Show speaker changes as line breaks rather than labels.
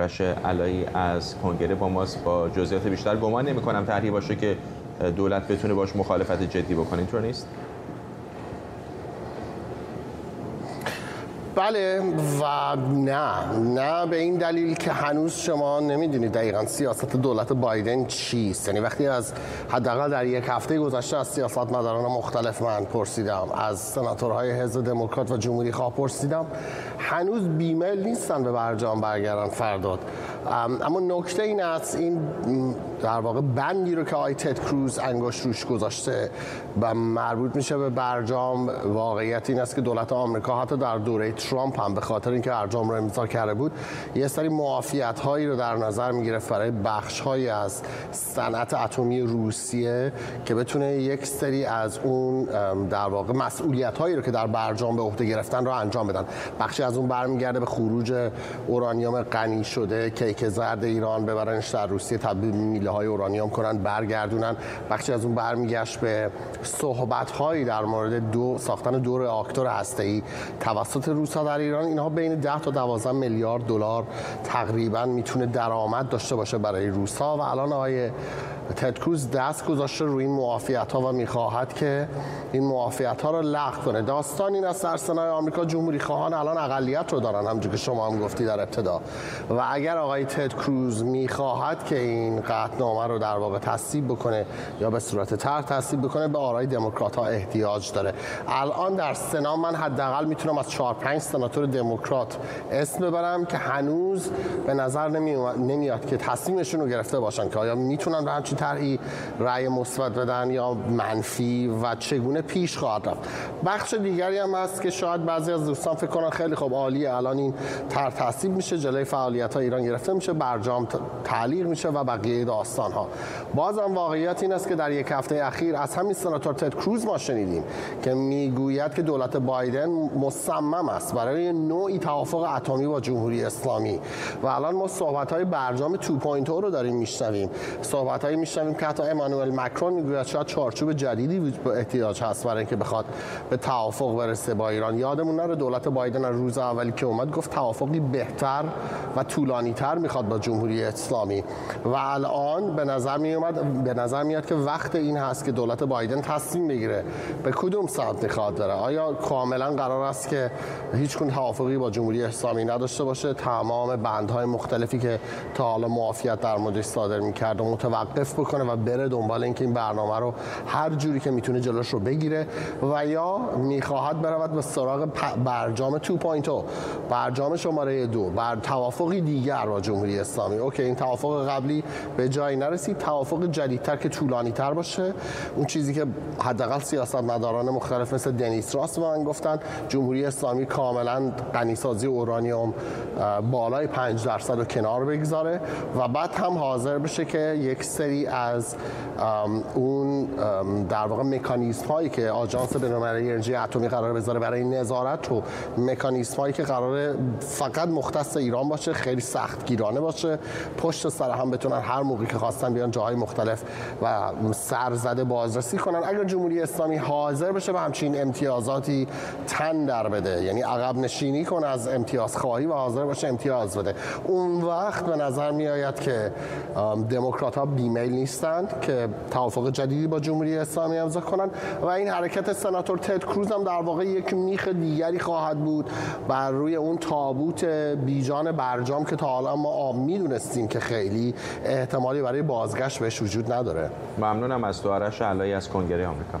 رش علایی از کنگره با ماست با جزئیات بیشتر گمان نمی کنم باشه که دولت بتونه باش مخالفت جدی بکنه. اینطور نیست؟
بله و نه نه به این دلیل که هنوز شما نمی‌دونید دقیقا سیاست دولت بایدن چیست. یعنی وقتی از حداقل در یک هفته گذشته از سیاست مداران مختلف من پرسیدم از سناتورهای حزب دموکرات و جمهوری خواه پرسیدم هنوز بیمیل نیستن به برجام برگردن فرداد. اما نکته این است این در واقع بندی رو که آی تد کروز انگشت روش گذاشته و مربوط میشه به برجام واقعیت این است که دولت آمریکا حتی در دوره ترامپ هم به خاطر اینکه برجام رو امضا کرده بود یه سری معافیت هایی رو در نظر می‌گرفت برای بخش هایی از صنعت اتمی روسیه که بتونه یک سری از اون در واقع مسئولیت هایی رو که در برجام به عهده گرفتن رو انجام بدن. بخشی از اون برمیگرده به خروج اورانیوم غنی شده کیک زرد ایران ببرنش در روسیه تبدیل میله های اورانیوم کنن برگردونن. بخشی از اون برمیگشت به صحبت هایی در مورد دو ساختن دو راکتور هسته ای توسط روسا در ایران. اینها بین 10 تا 12 میلیارد دلار تقریبا می‌تونه درآمد داشته باشه برای روسا و الان آقای تد کروز دست گذاشته روی این معافیت ها و می‌خواهد که این معافیت ها رو لغو کنه. داستان این است در سنای آمریکا جمهوری خواهان الان اقلیت رو دارن همونجور که شما هم گفتی در ابتدا. و اگر آقای تد کروز می‌خواهد که این قطعنامه رو در واقع تصویب بکنه یا به صورت طرح تصویب بکنه به آرای دموکرات ها احتیاج داره. الان در سنا من حداقل می‌تونم از 4 5 سناتور دموکرات اسم ببرم که هنوز به نظر نمیاد که تصمیمشون رو گرفته باشن که آیا می‌تونن به همچین طرحی رأی مثبت بدن یا منفی و چگونه پیش خواهد رفت. بخش دیگری هم هست که شاید بعضی از دوستان فکر کنن خیلی خوب عالیه. الان این طرح تصویب میشه جلوی فعالیت های ایران گرفته میشه برجام تعلیق میشه و بقیه داستان ها بازم واقعیت این است که در یک هفته اخیر از همین سناتور تد کروز ما شنیدیم که می‌گوید که دولت بایدن مصمم است برای نوعی توافق اتمی با جمهوری اسلامی. و الان ما صحبت های برجام 2.0 رو داریم میشنویم. صحبت های میشنویم که حتی امانوئل مکرون می‌گوید شاید چارچوب جدیدی احتیاج هست برای اینکه بخواد به توافق برسه با ایران. یادمون نره دولت بایدن روز اولی که اومد گفت توافقی بهتر و طولانی تر می‌خواد با جمهوری اسلامی. و الان به نظر می اومد به نظر میاد که وقت این هست که دولت بایدن تصمیم بگیره به کدوم سمت می‌خواد بره. آیا کاملا قرار است که هیچ کن توافقی با جمهوری اسلامی نداشته باشه؟ تمام بندهای مختلفی که تا حالا معافیت در موردش صادر می‌کرد و متوقف بکنه و بره دنبال اینکه این برنامه رو هر جوری که می‌تونه جلوش رو بگیره و یا می‌خواهد برود به سراغ برجام 2.0 برجام شماره دو بر توافقی دیگر با جمهوری اسلامی. اوکی این توافق قبلی به جایی نرسید. توافق جدیدتر که طولانی تر باشه. اون چیزی که حداقل سیاست مداران مختلف مثل دنیس راست من گفتن جمهوری اسلامی کاملا غنیسازی اورانیوم بالای 5 درصد رو کنار بگذاره و بعد هم حاضر بشه که یک سری از اون در واقع مکانیزم هایی که آژانس بین‌المللی انرژی اتمی قرار بذاره برای نظارت و مکانیزم هایی که قرار فقط مختص ایران باشه خیلی سخت گیرانه باشه پشت سر هم بتونن هر موقعی که خواستن بیان جاهای مختلف و سرزده بازرسی کنن. اگر جمهوری اسلامی حاضر بشه به همچین امتیازاتی تن در بده یعنی عقب نشینی کنه از امتیاز خواهی و حاضر باشه امتیاز بده. اون وقت به نظر می آید که دموکرات ها بیمیل نیستند که توافق جدیدی با جمهوری اسلامی امضا کنند و این حرکت سناتور تد کروز هم در واقع یک میخ دیگری خواهد بود بر روی اون تابوت بیجان برجام که تا حالا ما می‌دونستیم که خیلی احتمالی برای بازگشت بهش وجود نداره.
ممنونم از تو آرش علایی از کنگره آمریکا.